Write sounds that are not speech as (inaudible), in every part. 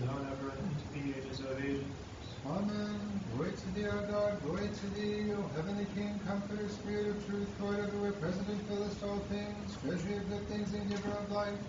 are now, and ever, into the ages of ages. Amen. Glory to thee, O God, glory to thee, O heavenly King, comforter, spirit of truth, Lord everywhere present and fillest all things, treasury of good things and giver of life.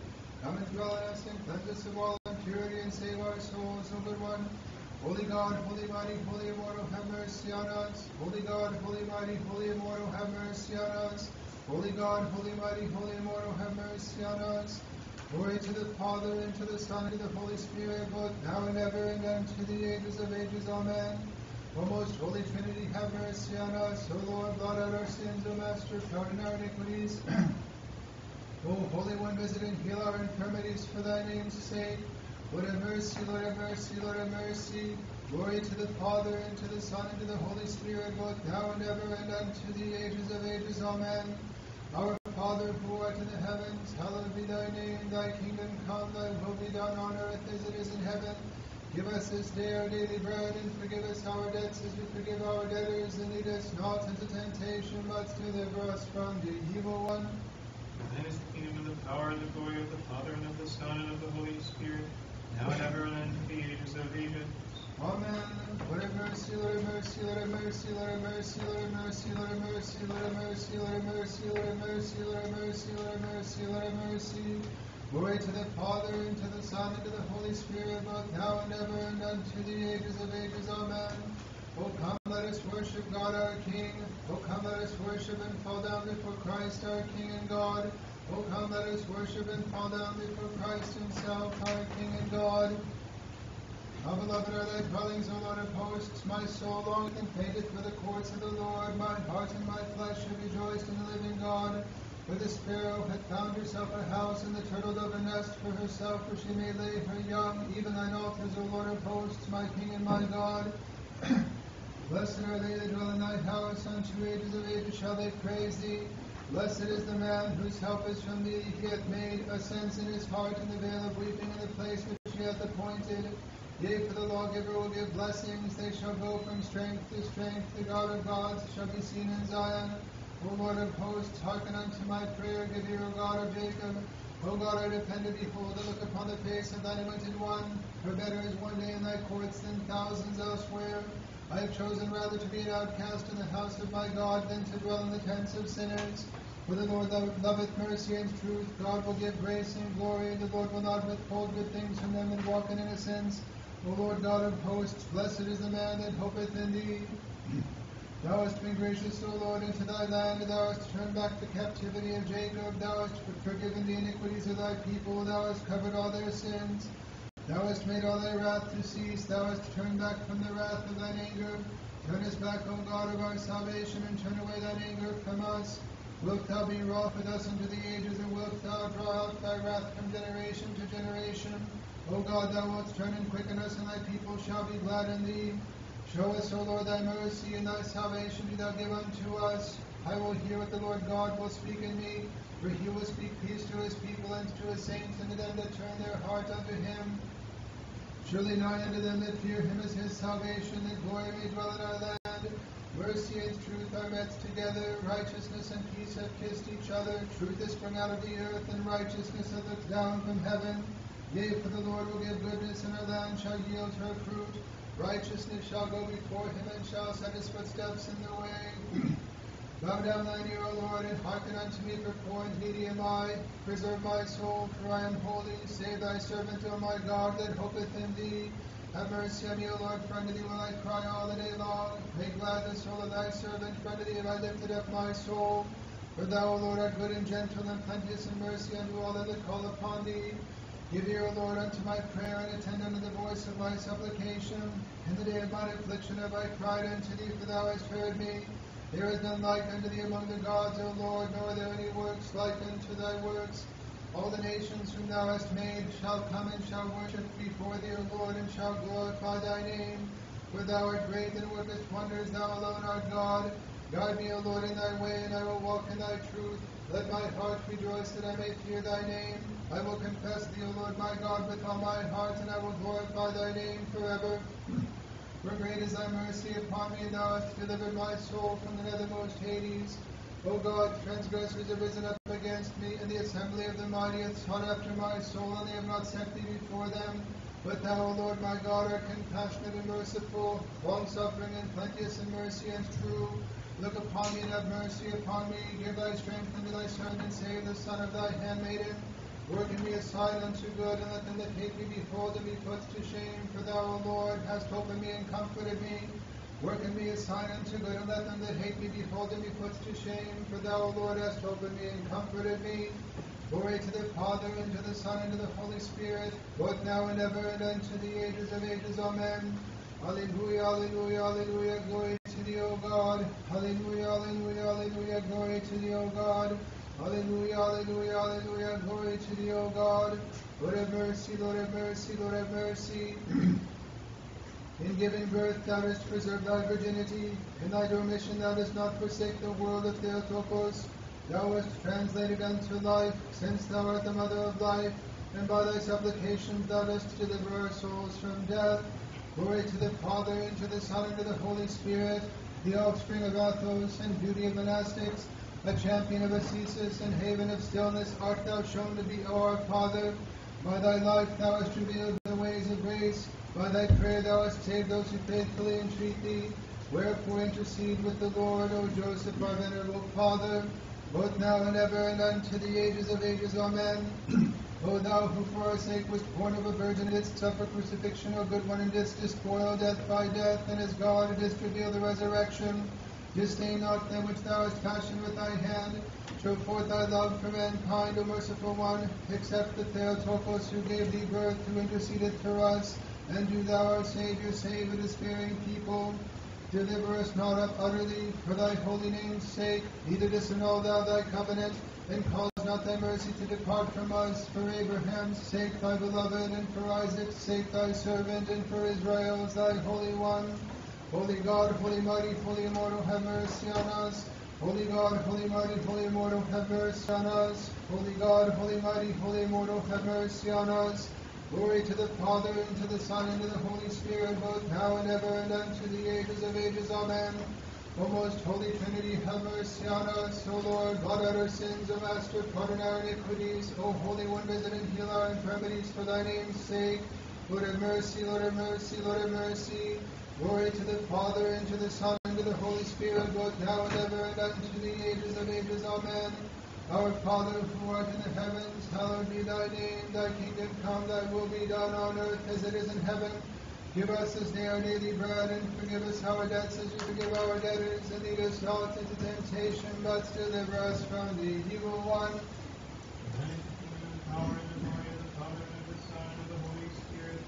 Come and dwell in us and cleanse us of all impurity and save our souls, O good one. Holy God, holy mighty, holy immortal, have mercy on us. Holy God, holy mighty, holy immortal, have mercy on us. Holy God, holy mighty, holy immortal, have mercy on us. Glory to the Father, and to the Son, and to the Holy Spirit, both now and ever, and unto the ages of ages. Amen. O most holy Trinity, have mercy on us. O Lord, blot out our sins. O Master, pardon our iniquities. (clears throat) o Holy One, visit and heal our infirmities for thy name's sake. Lord have mercy, Lord have mercy, Lord have mercy. Glory to the Father, and to the Son, and to the Holy Spirit, both now and ever, and unto the ages of ages. Amen. Our Father, who art in the heavens, hallowed be thy name. Thy kingdom come, thy will be done on earth as it is in heaven. Give us this day our daily bread, and forgive us our debts as we forgive our debtors. And lead us not into temptation, but deliver us from the evil one. For is the kingdom, and the power, and the glory of the Father, and of the Son, and of the Holy Spirit, now and ever, and unto the ages of ages. Amen. Lord mercy, Lord mercy, Lord mercy, Lord mercy, Lord mercy, Lord mercy, Lord mercy, Lord mercy, Lord mercy, Lord mercy, Lord mercy, Lord mercy. Glory to the Father, and to the Son, and to the Holy Spirit, both now and ever, and unto the ages of ages. Amen. O come, let us worship God our King. O come, let us worship and fall down before Christ our King and God. O come, let us worship and fall down before Christ Himself, our King and God. Beloved are thy dwellings, O Lord of hosts. My soul longeth and fainteth for the courts of the Lord. My heart and my flesh have rejoiced in the living God. For the sparrow hath found herself a house, and the turtle dove a nest for herself, where she may lay her young. Even thine altars, O Lord of hosts, my King and my God. (clears throat) Blessed are they that dwell in thy house, unto ages of ages shall they praise thee. Blessed is the man whose help is from thee. He hath made a sense in his heart in the vale of weeping in the place which he hath appointed. Yea, for the lawgiver will give blessings. They shall go from strength to strength. The God of gods shall be seen in Zion. O Lord of hosts, hearken unto my prayer. Give ear, O God of Jacob. O God, I depend to behold and look upon the face of thine anointed one. For better is one day in thy courts than thousands elsewhere. I have chosen rather to be an outcast in the house of my God than to dwell in the tents of sinners. For the Lord loveth mercy and truth. God will give grace and glory. The Lord will not withhold good things from them that walk in innocence. O Lord God of hosts, blessed is the man that hopeth in thee. Thou hast been gracious, O Lord, unto thy land, and thou hast turned back the captivity of Jacob. Thou hast forgiven the iniquities of thy people. Thou hast covered all their sins. Thou hast made all thy wrath to cease. Thou hast turned back from the wrath of thine anger. Turn us back, O God of our salvation, and turn away thine anger from us. Wilt thou be wroth with us unto the ages, and wilt thou draw out thy wrath from generation to generation? O God, thou wilt turn and quicken us, and thy people shall be glad in thee. Show us, O Lord, thy mercy, and thy salvation do thou give unto us. I will hear what the Lord God will speak in me, for he will speak peace to his people and to his saints, and to them that turn their hearts unto him. Surely nigh unto them that fear him is his salvation, that glory may dwell in our land. Mercy and truth are met together, righteousness and peace have kissed each other. Truth is sprung out of the earth, and righteousness hath looked down from heaven. Yea, for the Lord will give goodness, and our land shall yield her fruit. Righteousness shall go before him, and shall set his footsteps in the way. (clears throat) Bow down thine ear, O Lord, and hearken unto me, for poor and needy am I. Preserve my soul, for I am holy. Save thy servant, O my God, that hopeth in thee. Have mercy on me, O Lord, for unto thee will I cry all the day long. Make glad the soul of thy servant, for unto thee have I lifted up my soul. For thou, O Lord, art good and gentle, and plenteous in mercy unto all that call upon thee. Give ear, O Lord, unto my prayer, and attend unto the voice of my supplication. In the day of mine affliction have I cried unto thee, for thou hast heard me. There is none like unto thee among the gods, O Lord, nor are there any works like unto thy works. All the nations whom thou hast made shall come and shall worship before thee, O Lord, and shall glorify thy name. For thou art great and workest wonders, thou alone art God. Guide me, O Lord, in thy way, and I will walk in thy truth. Let my heart rejoice that I may fear thy name. I will confess thee, O Lord my God, with all my heart, and I will glorify thy name forever. For great is thy mercy upon me, and thou hast delivered my soul from the nethermost Hades. O God, transgressors have risen up against me, and the assembly of the mighty hath sought after my soul, and they have not set thee before them. But thou, O Lord my God, art compassionate and merciful, long suffering and plenteous in mercy and true. Look upon me and have mercy upon me. Give thy strength unto thy servant, save the son of thy handmaiden. Work in me a sign unto good, and let them that hate me behold and be put to shame. For thou, O Lord, hast opened me and comforted me. Work in me a sign unto good, and let them that hate me behold and be put to shame. For thou, O Lord, hast opened me and comforted me. Glory to the Father, and to the Son, and to the Holy Spirit, both now and ever, and unto the ages of ages. Amen. Alleluia, alleluia, alleluia, glory to thee, O God. Alleluia, alleluia, alleluia, glory to thee, O God. Alleluia, alleluia, alleluia, glory to thee, O God. Lord have mercy, Lord have mercy, Lord have mercy. In giving birth, thou dost preserve thy virginity. In thy dormition, thou dost not forsake the world of Theotokos. Thou wast translated unto life, since thou art the mother of life, and by thy supplications thou dost deliver our souls from death. Glory to the Father, and to the Son, and to the Holy Spirit, the offspring of Athos, and beauty of monastics, a champion of ascesis, and haven of stillness, art thou shown to be, O our Father. By thy life thou hast revealed the ways of grace. By thy prayer thou hast saved those who faithfully entreat thee. Wherefore intercede with the Lord, O Joseph, our venerable Father both now and ever and unto the ages of ages. Amen. (clears throat) o thou who for our sake wast born of a virgin, didst suffer crucifixion, O good one, and didst despoil death by death, and as God didst reveal the resurrection, disdain not them which thou hast fashioned with thy hand. Show forth thy love for mankind, O merciful one. Accept the Theotokos who gave thee birth, who interceded for us, and do thou, our Savior, save a despairing people. Deliver us not up utterly for thy holy name's sake, neither disannul thou thy covenant, and cause not thy mercy to depart from us. For Abraham's sake, thy beloved, and for Isaac's sake, thy servant, and for Israel's, thy holy one. Holy God, holy mighty, holy immortal, have mercy on us. Holy God, holy mighty, holy immortal, have mercy on us. Holy God, holy mighty, holy immortal, have mercy on us. Glory to the Father, and to the Son, and to the Holy Spirit, both now and ever, and unto the ages of ages. Amen. O most holy Trinity, have mercy on us. O Lord, blot out our sins. O Master, pardon our iniquities. O Holy One, visit and heal our infirmities for thy name's sake. Lord have mercy, Lord have mercy, Lord have mercy. Glory to the Father, and to the Son, and to the Holy Spirit, both now and ever, and unto the ages of ages. Amen. Our Father who art in the heavens, hallowed be thy name. Thy kingdom come, thy will be done on earth as it is in heaven. Give us this day our daily bread, and forgive us our debts as we forgive our debtors. And lead us not into temptation, but deliver us from the evil one. power and the glory of the Father, and of the Son, and of the Holy Spirit,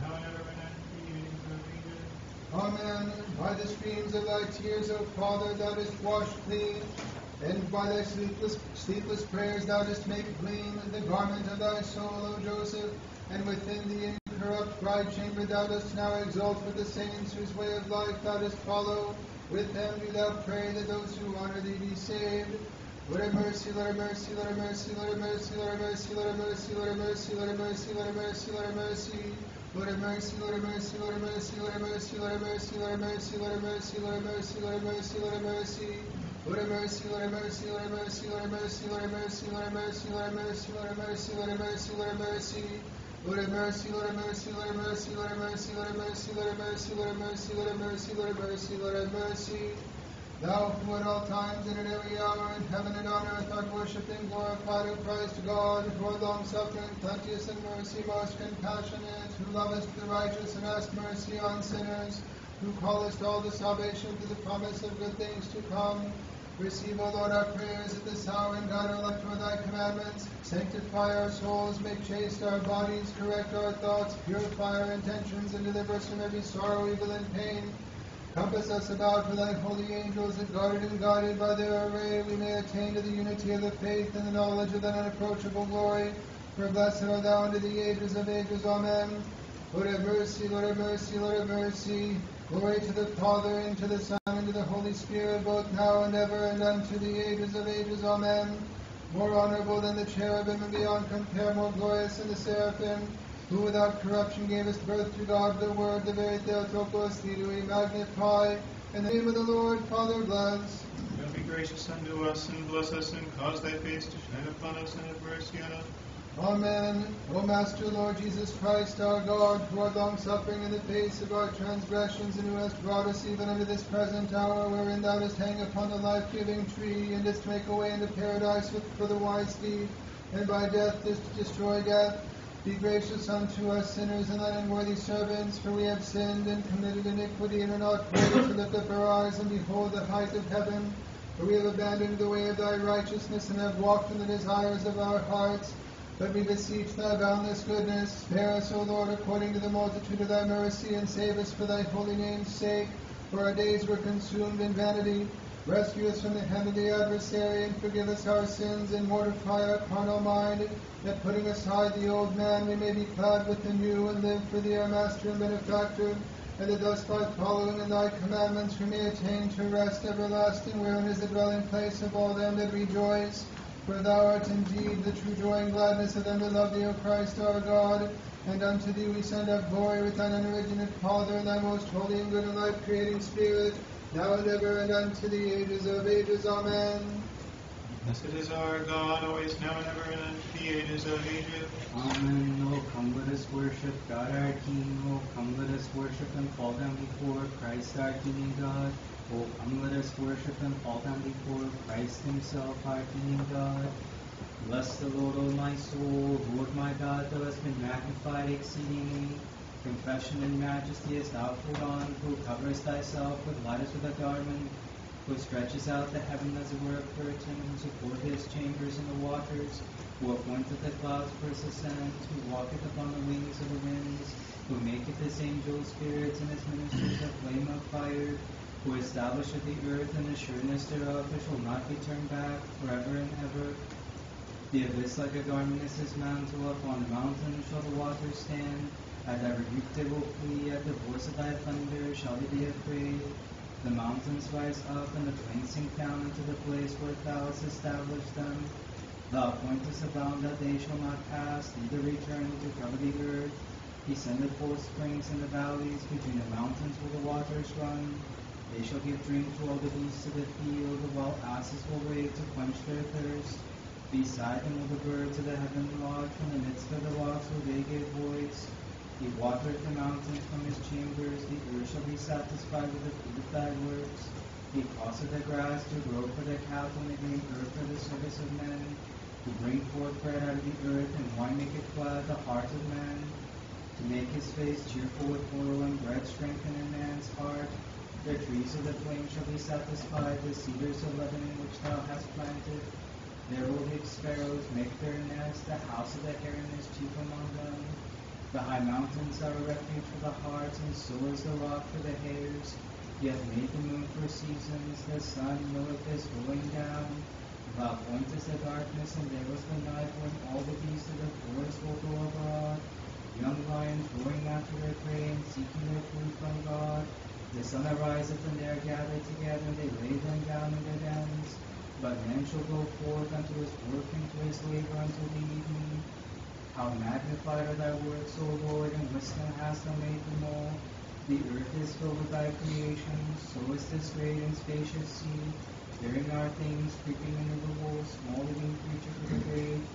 now and ever, and unto the ages of ages. Amen. By the streams of thy tears, O Father, thou dost wash clean and by thy sleepless, sleepless prayers thou dost make clean the garment of thy soul, O Joseph, and within the incorrupt bride chamber thou dost now exult with the saints whose way of life thou dost follow. With them do thou pray that those who honor thee be saved. Lord have mercy, Lord have mercy, Lord have mercy, Lord have mercy, Lord have mercy, Lord have mercy, Lord have mercy, Lord have mercy, Lord have mercy, Lord have mercy. Lord have mercy, Lord have mercy, Lord have mercy, Lord have mercy, Lord have mercy, Lord have mercy, Lord mercy, Lord mercy, Lord mercy, Lord mercy. Lord mercy, Lord mercy, Lord mercy, Lord mercy, Lord mercy, Lord mercy, Lord mercy, Lord mercy, Lord mercy, Lord mercy. Lord mercy, Lord mercy, Lord mercy, Lord mercy, Lord mercy, Lord mercy, Lord mercy, Lord mercy, Lord mercy, Lord have mercy. Thou who at all times and at every hour in heaven and on earth art worshipped and glorified, O Christ God, who art long suffering, plenteous in mercy, most compassionate, who lovest the righteous and hast mercy on sinners, who callest all the salvation to the promise of good things to come. Receive, O Lord, our prayers at this hour and guide our life toward thy commandments. Sanctify our souls, make chaste our bodies, correct our thoughts, purify our intentions, and deliver us from every sorrow, evil, and pain. Compass us about with thy holy angels, that guarded and guided by their array, we may attain to the unity of the faith and the knowledge of that unapproachable glory. For blessed art thou unto the ages of ages. Amen. Lord have mercy, Lord have mercy, Lord have mercy. Glory to the Father, and to the Son, and to the Holy Spirit, both now and ever, and unto the ages of ages. Amen. More honorable than the cherubim, and beyond compare, more glorious than the seraphim, who without corruption gavest birth to God, the Word, the very Theotokos, thee do we magnify. In the name of the Lord, Father, bless. God be gracious unto us, and bless us, and cause thy face to shine upon us, and have mercy on us. Amen. O Master Lord Jesus Christ, our God, who art long suffering in the face of our transgressions, and who hast brought us even unto this present hour, wherein thou dost hang upon the life giving tree, and didst make a way into paradise for the wise deed, and by death didst destroy death. Be gracious unto us sinners and thine unworthy servants, for we have sinned and committed iniquity, and are not worthy to lift up our eyes and behold the height of heaven. For we have abandoned the way of thy righteousness, and have walked in the desires of our hearts. But we beseech thy boundless goodness. Spare us, O Lord, according to the multitude of thy mercy, and save us for thy holy name's sake. For our days were consumed in vanity. Rescue us from the hand of the adversary, and forgive us our sins, and mortify our carnal mind, that putting aside the old man, we may be clad with the new, and live for thee, our master and benefactor, and that thus by following in thy commandments we may attain to rest everlasting, wherein is the dwelling place of all them that rejoice. For thou art indeed the true joy and gladness of them that love thee, O Christ our God. And unto thee we send up glory with thine unoriginate Father, and thy most holy and good and life creating Spirit, now and ever, and unto the ages of ages. Amen. Blessed is our God, always now and ever, and unto the ages of ages. Amen. Oh, come let us worship God our King. Oh, come let us worship and fall down before Christ our King and God. Oh, come let us worship and fall down before Christ Himself, our King and God. Bless the Lord, O my soul. Lord my God, thou hast been magnified exceedingly. Confession and majesty hast thou put on, who covers thyself with light as with a garment, who stretches out the heaven as it were a curtain, who support his chambers in the waters, who appointeth the clouds for his ascent, who walketh upon the wings of the winds, who maketh his angels spirits and his ministers a flame of fire, who establisheth the earth and the sureness thereof, which will not be turned back forever and ever. The abyss like a garment is his mantle, upon the mountain shall the waters stand. At thy rebuke they will flee, at the voice of thy thunder shall they be afraid. The mountains rise up, and the plains sink down into the place where thou hast established them. Thou appointest a bound that they shall not pass, neither return to cover the earth. He sendeth forth springs in the valleys, between the mountains where the waters run. They shall give drink to all the beasts of the field, the wild asses will wait to quench their thirst. Beside them will the birds of the heaven lodge, from the midst of the rocks will they give voice. He watereth the mountains from his chambers, the earth shall be satisfied with the fruit of thy works. He causeth the grass to grow for the cattle, and the green herb for the service of men. To bring forth bread out of the earth, and wine maketh glad the heart of man. To make his face cheerful with oil, and bread strengthen in man's heart. The trees of the plain shall be satisfied, the cedars of Lebanon which thou hast planted. There will the sparrows make their nest, the house of the heron is chief among them. The high mountains are a refuge for the heart, and so is the rock for the hares. He hath made the moon for seasons, the sun knoweth his going down. Thou appointest the darkness, and there was the night when all the beasts of the forest will go abroad. Young lions roaring after their prey, and seeking their food from God. The sun ariseth, and they are gathered together, and they lay them down in their dens. But man shall go forth unto his work and to his labor until the evening. How magnified are thy works, O Lord, and wisdom hast thou made them all. The earth is filled with thy creation, so is this great and spacious sea. Therein are things creeping under the movable, small living creatures of the grave.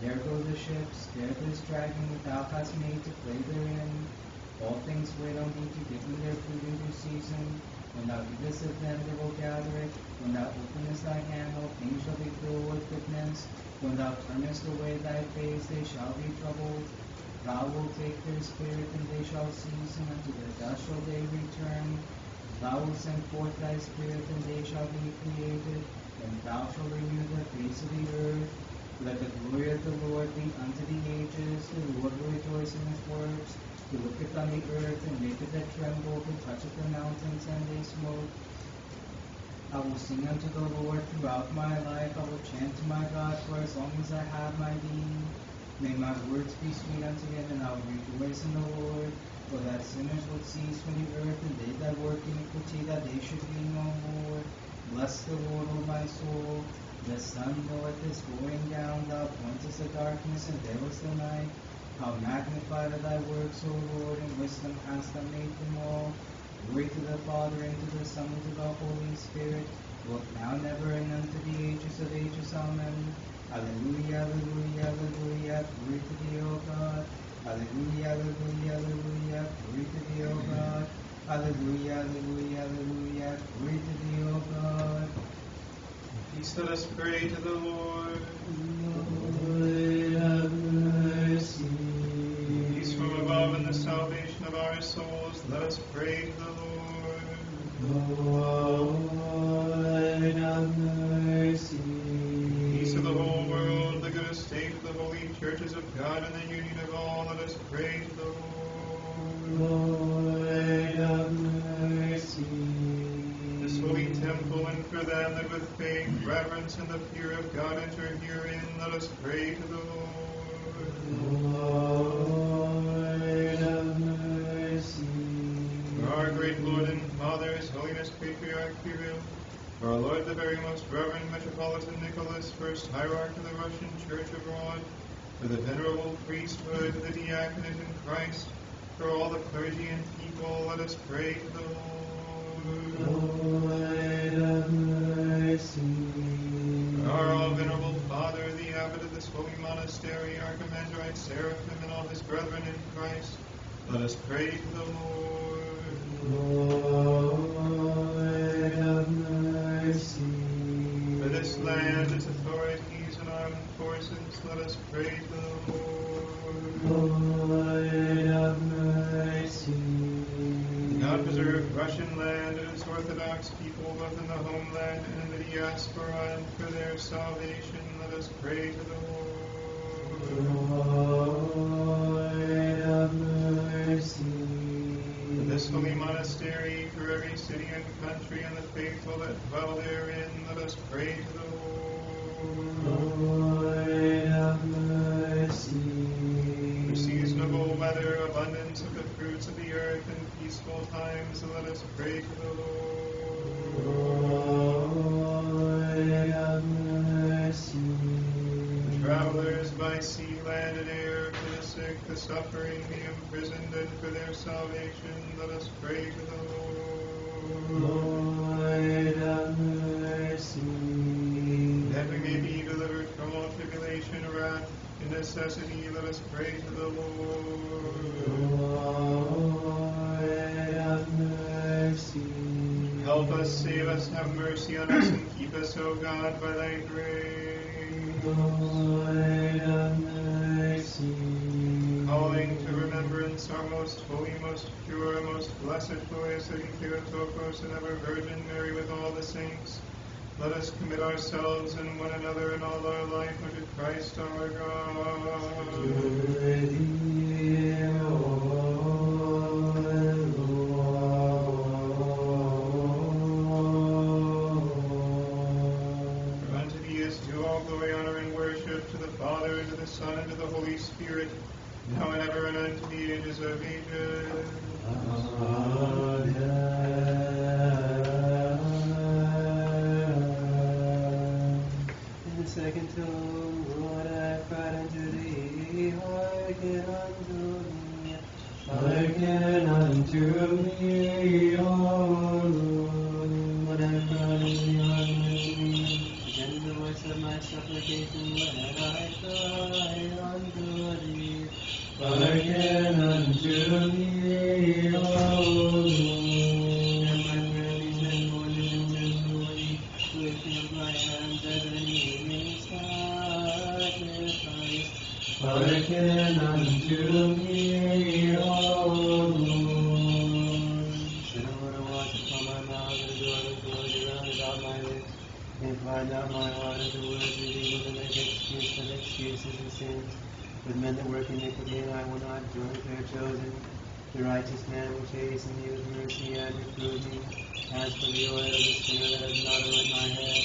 There go the ships, there this dragon which thou hast made to play therein. All things wait on thee to give them their food in due season. When thou givest of them, they will gather it. When thou openest thy hand, all things shall be filled with goodness. When thou turnest away thy face, they shall be troubled. Thou wilt take their spirit, and they shall cease, and unto the dust shall they return. Thou wilt send forth thy spirit, and they shall be created, and thou shalt renew the face of the earth. Let the glory of the Lord be unto the ages. The Lord will rejoice in his works. He looketh on the earth and maketh it tremble, who toucheth the mountains and they smoke. I will sing unto the Lord throughout my life. I will chant to my God for as long as I have my being. May my words be sweet unto him, and I will rejoice in the Lord. For that sinners would cease from the earth, and they that work iniquity, that they should be no more. Bless the Lord, O my soul. The sun knoweth his going down, thou appointest the darkness, and there was the night. How magnified are thy works, O Lord, and wisdom hast thou made them all. Glory to the Father, and to the Son, and to the Holy Spirit, both now and ever, and unto the ages of ages. Amen. Alleluia, alleluia, alleluia, glory to thee, O God. Alleluia, alleluia, alleluia, glory to thee, O God. Alleluia, alleluia, alleluia, glory to thee, O God. Peace, let us pray to the Lord. Lord, have mercy. Peace from above and the salvation of our souls, let us pray to the Lord. Lord, have mercy. Peace of the whole world, the good estate of the holy churches of God, and the union of all, let us pray to the Lord. Lord, have mercy. This holy temple, and for them that with faith, reverence, and the fear of God enter herein, let us pray to the Lord. Lord, Lord and Father, Holiness Patriarch Kirill, our Lord the very most Reverend Metropolitan Nicholas, first Hierarch of the Russian Church abroad, for the venerable priesthood, the diaconate in Christ, for all the clergy and people, let us pray to the Lord. Lord. Our all venerable Father, the abbot of this holy monastery, Archimandrite Seraphim, and all his brethren in Christ, let us pray to the Lord. Lord, in homeland and in the diaspora, and for their salvation, let us pray to the Lord. Lord, have mercy. For this holy monastery, for every city and country, and the faithful that dwell therein, let us pray to the Lord. Lord, have mercy. For seasonable weather, abundance of the fruits of the earth, and peaceful times, let us pray to the Lord. Land, and air, for the sick, the suffering, the imprisoned, and for their salvation, let us pray to the Lord. Lord, have mercy. That we may be delivered from all tribulation, wrath, and necessity, let us pray to the Lord. Lord, have mercy. Help us, save us, have mercy on us, and keep us, O God, by thy grace. Lord, have mercy. Calling to remembrance our most holy, most pure, most blessed Teresa and Theotokos and ever Virgin Mary with all the saints, let us commit ourselves and one another in all our life unto Christ our God. Spirit, now and ever, and unto the ages of ages. Amen. In the second tone, find out my heart words of evil to make excuse for excuses and sins. With men that work iniquity, and I will not join with their chosen. The righteous man will chasten me with mercy and reprove me. As for the oil of the sinner that has not anointed my head,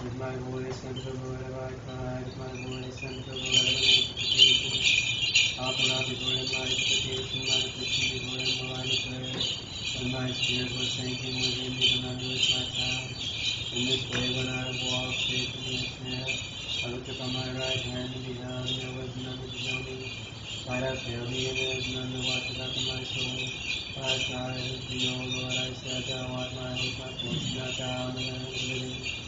With my voice unto the Lord have I cried with my voice unto the Lord of an supplication. Offer before him my supplication, my petition before him will I declare. When my spirit was sinking within me, then underneath my path. In this way when I walked safely in snare, I looked upon my right hand and beheld, and there was none to know me. Might have failed me, and there is none to watch after my soul. I cried unto thee, O Lord, I said, Thou art my hope, my portion, art thou in the land living.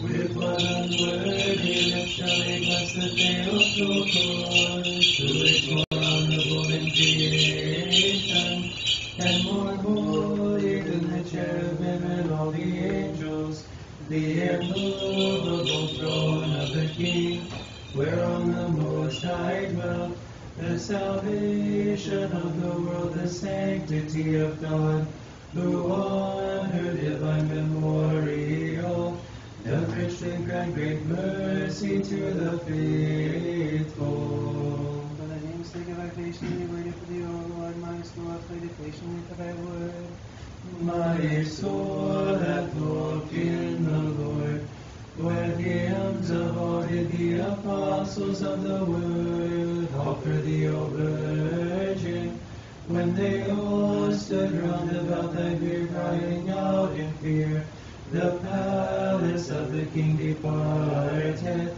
With what unworthiness shall they bless the day of your God? Who is more honorable in creation, and more holy than the cherubim and all the angels? The immovable throne of the King, whereon the Most High dwelt, the salvation of the world, the sanctity of God, who on her divine memorial doth richly grant great mercy to the faithful. For thy name's sake have I patiently waited for thee, O Lord, my soul hath waited patiently for thy word. My soul hath hoped in the Lord. Where the hymns of all the apostles of the word offer thee, O Virgin, when they all stood round about thy bier, crying out in fear, the palace of the king departed.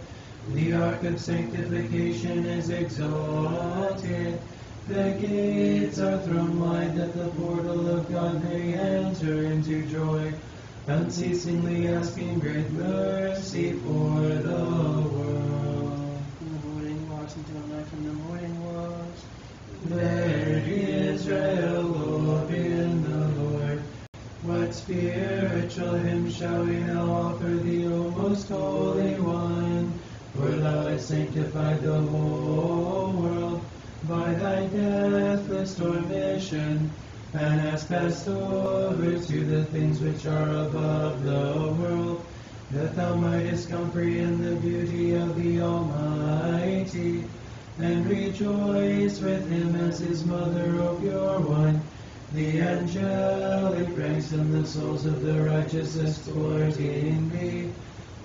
The ark of sanctification is exalted. The gates are thrown wide that the portal of God may enter into joy, unceasingly asking great mercy for the world. From the morning watch until night, from the morning watch. There Israel What spiritual hymn shall we now offer thee, O most holy one? For thou hast sanctified the whole world by thy deathless dormition, and hast passed over to the things which are above the world, that thou mightest comprehend the beauty of the Almighty, and rejoice with him as his mother, of pure one. The angelic ranks and the souls of the righteous escorting thee.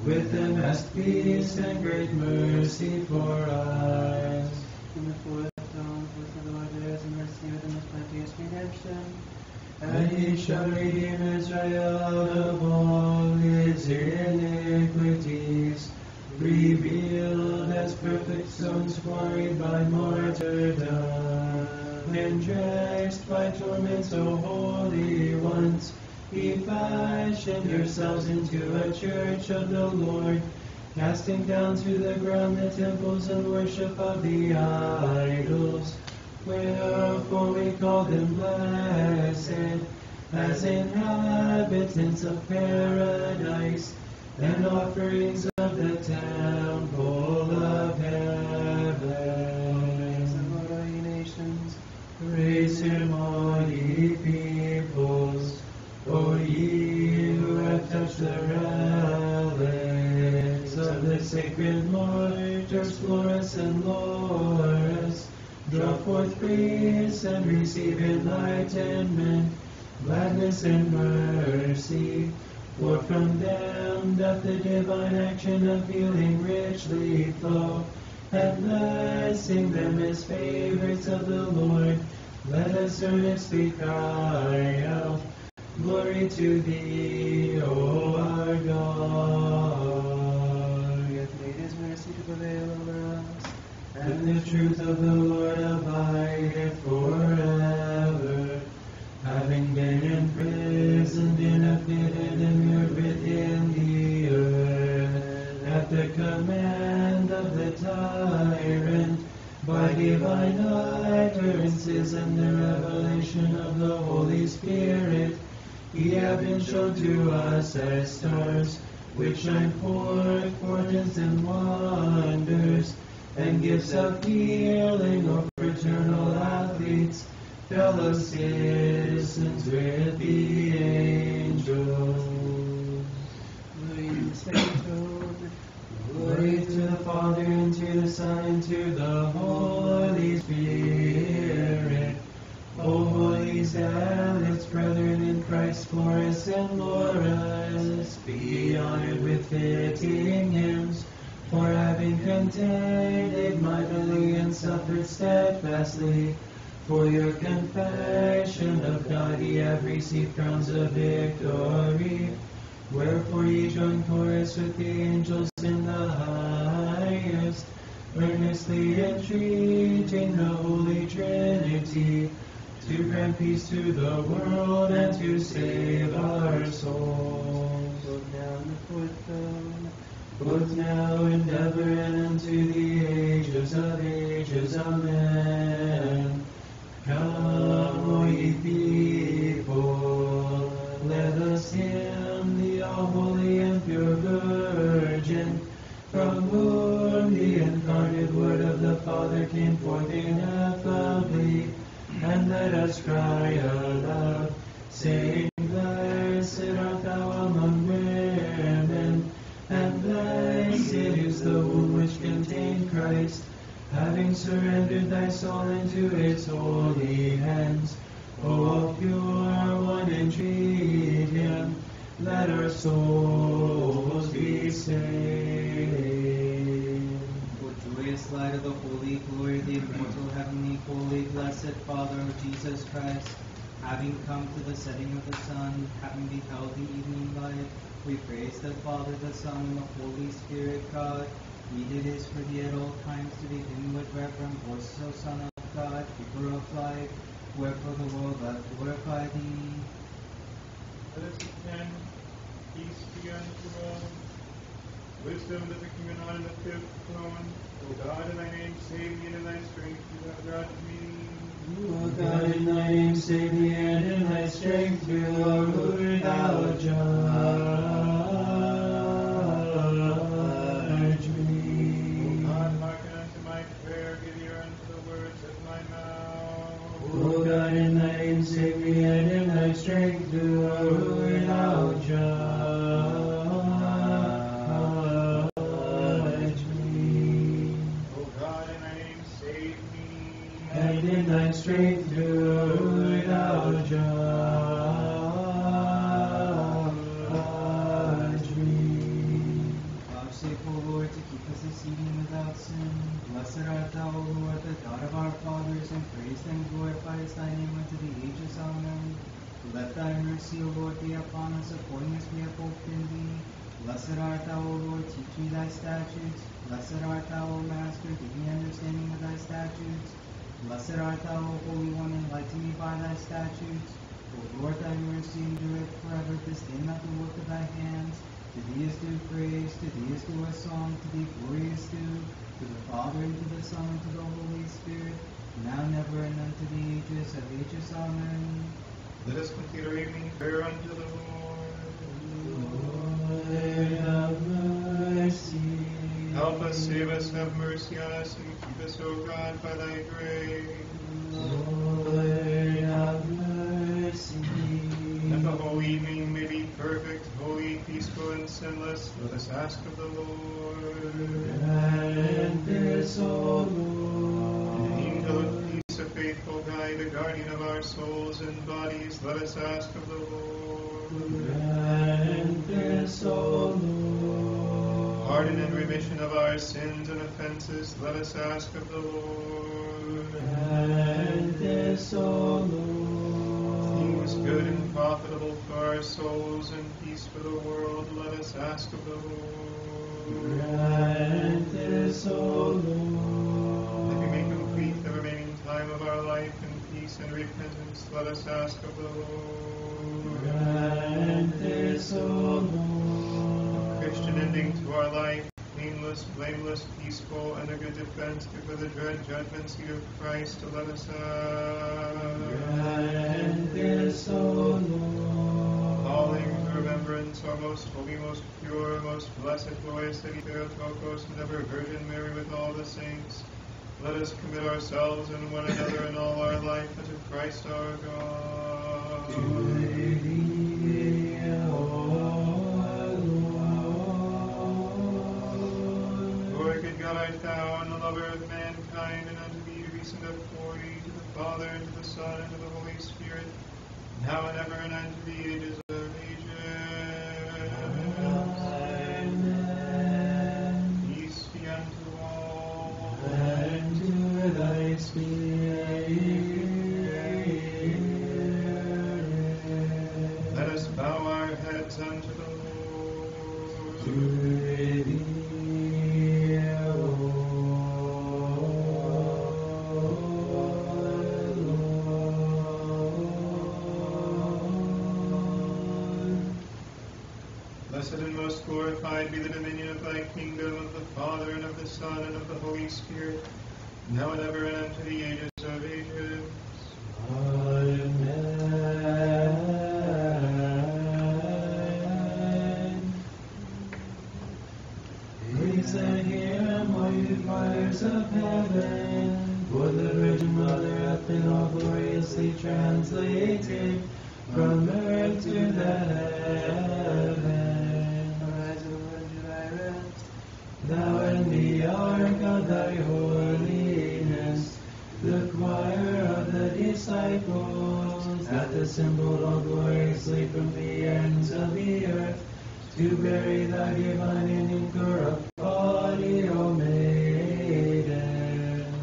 With them hast peace and great mercy for us. In the fourth forth of the Lord there is mercy within his plenteous redemption. And he shall redeem Israel out of all his iniquities, revealed as perfect stones quarried by martyrdom, and dressed by torments, O holy ones. He fashioned yourselves into a church of the Lord, casting down to the ground the temples and worship of the idols. Wherefore we call them blessed, as inhabitants of paradise, and offerings of the temple the relics of the sacred martyrs Florus and Laurus. Draw forth grace and receive enlightenment, gladness and mercy. For from them doth the divine action of healing richly flow, and blessing them as favorites of the Lord. Let us earnestly cry out, Glory to thee, O our God. Hath made his mercy to prevail over us. And the truth of the Lord abideth forever. Having been imprisoned in a pit and immured within the earth, at the command of the tyrant, by divine utterances and the revelation of the Holy Spirit, ye have been shown to us as stars, which shine forth for and works of healing, of fraternal athletes, fellow citizens with the angels. Glory to the Father, and to the Son, and to the Holy Spirit. O holy zealots, contended mightily and suffered steadfastly, for your confession of God ye have received crowns of victory. Wherefore ye join chorus with the angels in the highest, earnestly entreating the Holy Trinity to grant peace to the world and to save our souls. And forth, Both now and ever and unto the age of ages. Souls and bodies, let us ask of the Lord. Grant this, O Lord. Pardon and remission of our sins and offenses, let us ask of the Lord. Grant this, O Lord. Things good and profitable for our souls and peace for the world, let us ask of the Lord. Grant this, O That peace and repentance, let us ask of the Lord. Grant this, O Lord. Christian ending to our life, cleanless, blameless, peaceful, and a good defense before the dread judgment seat of Christ, to let us ask. Grant this, O Lord. Calling to remembrance our most holy, most pure, most blessed, glorious Lady Theotokos, and ever Virgin Mary with all the saints, Let us commit ourselves and one another in all our life unto Christ our God. To thee, O Lord. Good God, art thou, and the lover of mankind, and unto thee do we send up glory to the Father, and to the Son, and to the Holy Spirit, now and ever, and unto the ages of disciples, hath assembled all gloriously from the ends of the earth, to bury thy divine and incorrupt body, O maiden.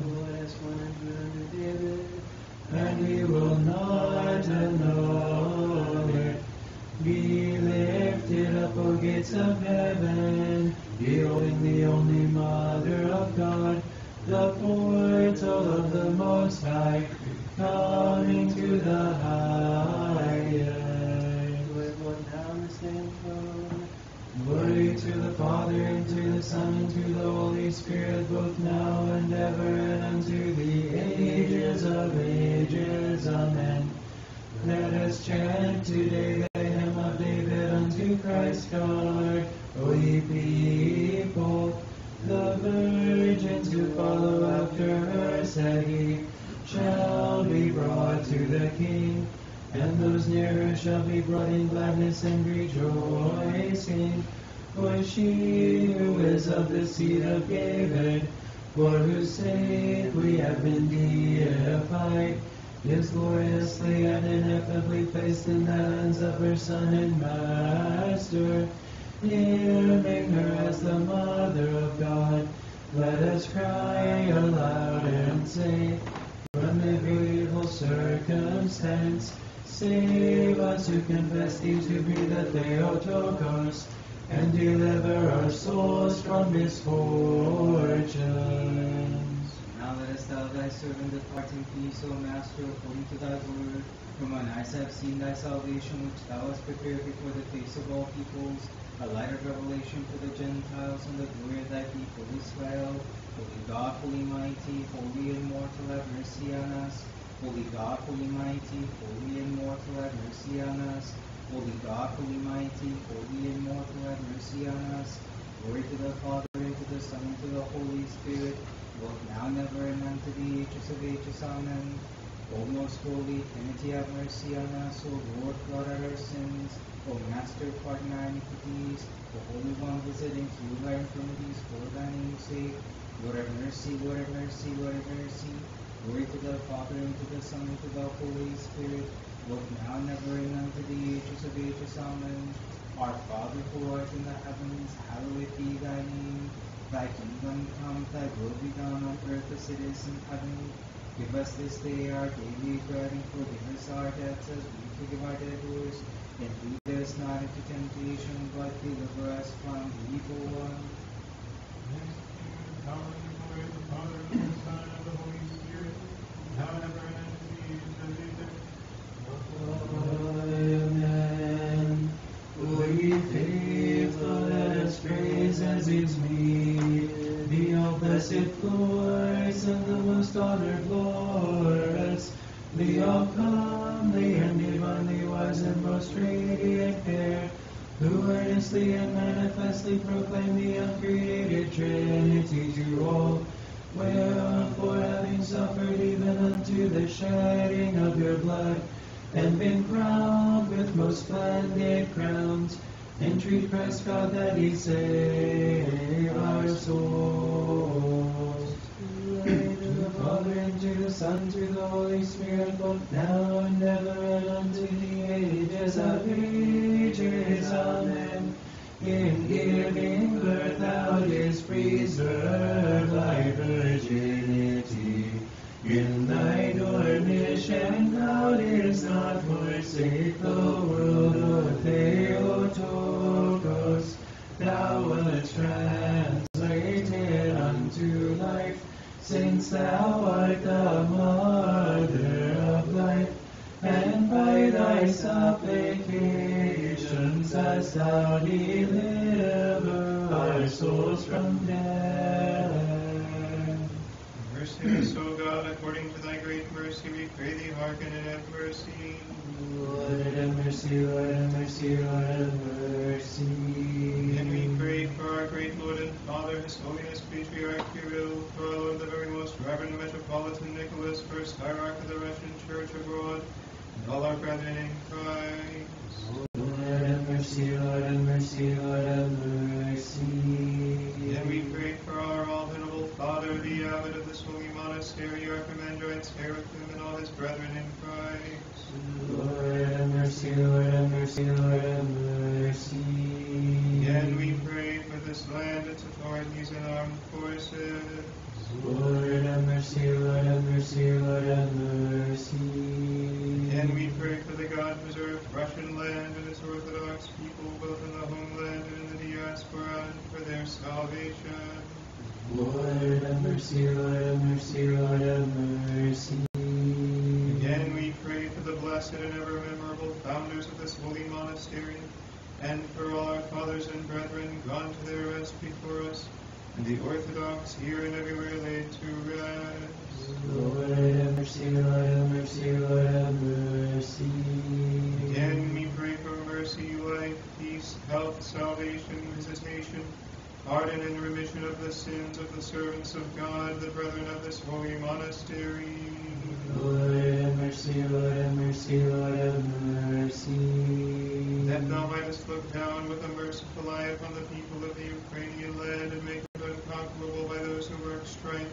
Who hast one unto David, and he will not annul it. Be lifted up, O gates of heaven, beholding the only Mother of God, the to the Holy Spirit, both now and ever, and unto the ages of ages. Amen. Let us chant today the hymn of David unto Christ Lord. O ye people, the virgins who follow after her, he, shall be brought to the King. And those near her shall be brought in gladness and rejoicing. For she who is of the seed of David, for whose sake we have been deified, is gloriously and ineffably placed in the hands of her Son and Master, naming her as the Mother of God. Let us cry aloud and say, from every evil circumstance, save us who confess thee to be the Theotokos, and deliver our souls from misfortunes. Now lettest thou thy servant depart in peace, O Master, according to thy word. For mine eyes have seen thy salvation, which thou hast prepared before the face of all peoples, a light of revelation for the Gentiles, and the glory of thy people Israel. Holy God, holy mighty, holy and immortal, have mercy on us. Holy God, holy mighty, holy and immortal, have mercy on us. Holy God, holy mighty, holy and immortal, have mercy on us. Glory to the Father, and to the Son, and to the Holy Spirit, both now and ever, and unto the ages of ages. Amen. O most holy Trinity, have mercy on us. O Lord, blot out our sins. O Master, pardon our iniquities. O Holy One, visit and heal our infirmities for thy name's sake. Lord have mercy, Lord have mercy, Lord have mercy. Glory to the Father, and to the Son, and to the Holy Spirit, both now and ever, unto the ages of ages. Amen. Our Father who art in the heavens, hallowed be thy name. Thy kingdom come, thy will be done on earth as it is in heaven. Give us this day our daily bread, and forgive us our debts as we forgive our debtors. And lead us not into temptation, but deliver us from the evil one. Now and ever, and the ages of ages. Thank you. Since thou art the mother of life, and by thy supplications hast thou deliver our souls from death. Mercy us, O God, according to thy great mercy, we pray thee, hearken and have mercy. Lord have mercy, Lord have mercy, Lord have mercy. And we pray for our great Lord and Father, His Holiness Patriarch Kirill, our Lord the very most Reverend Metropolitan Nicholas, first Hierarch of the Russian Church abroad, and all our brethren in Christ. Lord have mercy, Lord have mercy, Lord Lord have mercy, Lord have mercy, Lord have mercy. And we pray for the God-preserved Russian land and its Orthodox people, both in the homeland and in the diaspora, and for their salvation. Lord have mercy, Lord have mercy, Lord have mercy. Again, we pray for the blessed and ever memorable founders of this holy monastery, and for all our fathers and brethren gone to their rest before us, and the Orthodox here and everywhere laid to rest. Lord have mercy, Lord have mercy, Lord have mercy. Again, we pray for mercy, life, peace, health, salvation, visitation, pardon and remission of the sins of the servants of God, the brethren of this holy monastery. Lord have mercy, Lord have mercy, Lord have mercy. That thou mightest look down with a merciful eye upon the people of the Ukrainian land and make unconquerable by those who work strife.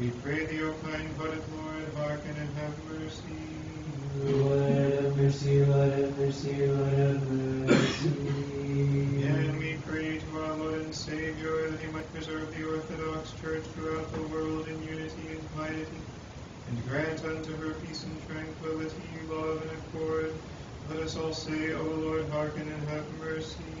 We pray thee, O kind-hearted Lord, hearken and have mercy. Lord have mercy, Lord have mercy, Lord have mercy. And we pray to our Lord and Savior that he might preserve the Orthodox Church throughout the world in unity and piety, and grant unto her peace and tranquility, love and accord. Let us all say, O Lord, hearken and have mercy.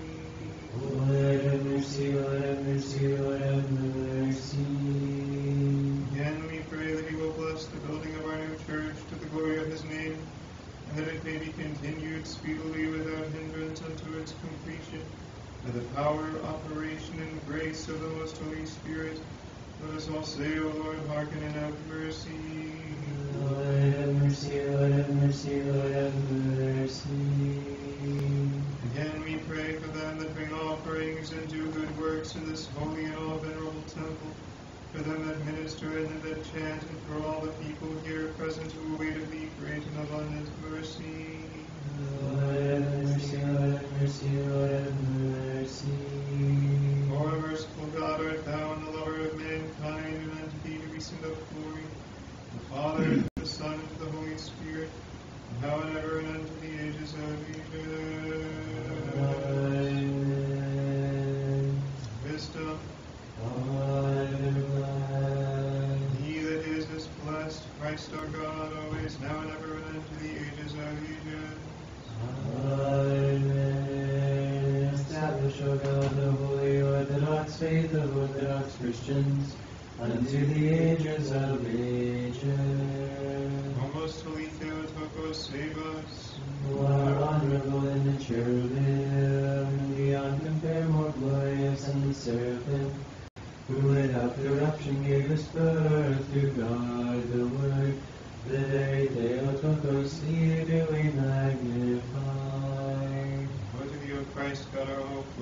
Say, O Lord, hearken and have mercy.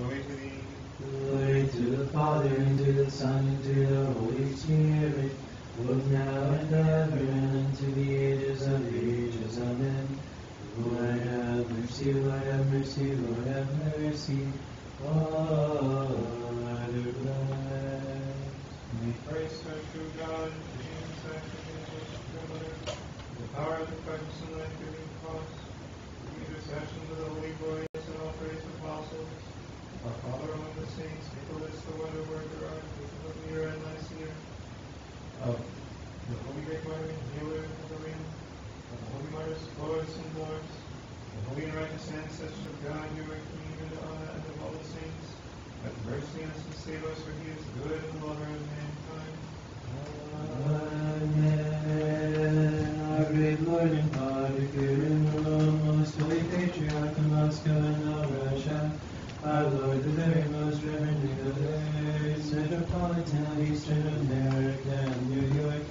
Glory to thee. Glory to the Father, and to the Son, and to the Holy Spirit, both now and ever, and unto the ages of ages. Amen. Lord have mercy, Lord have mercy, Lord have mercy. Father bless. May Christ, our true God, Jesus, sacrifice, the power of the precious and life-giving cross, the intercessions of the holy boys and all praise apostles, our Father among the saints, Nicholas the wonder worker, Archbishop of Myra and Lycia, of the holy great martyr healer Panteleimon, of the holy martyrs Florus and Laurus, the holy and righteous ancestors of God, who are King and Anna, and of all the saints, have mercy on us and save us, for he is good and the lover of mankind. Amen. Our great Lord and Father, Kirill, most holy Patriarch of Moscow and Russia, our Lord, the very most reverend Nicolay, Metropolitan, Eastern America, and New York,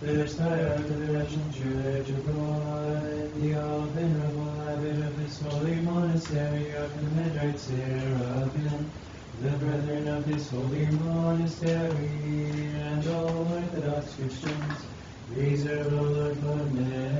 the restorer of the Russian Church abroad, the all venerable abbot of this holy monastery of the Archimandrite Seraphim, the brethren of this holy monastery, and all Orthodox Christians, these are all of men.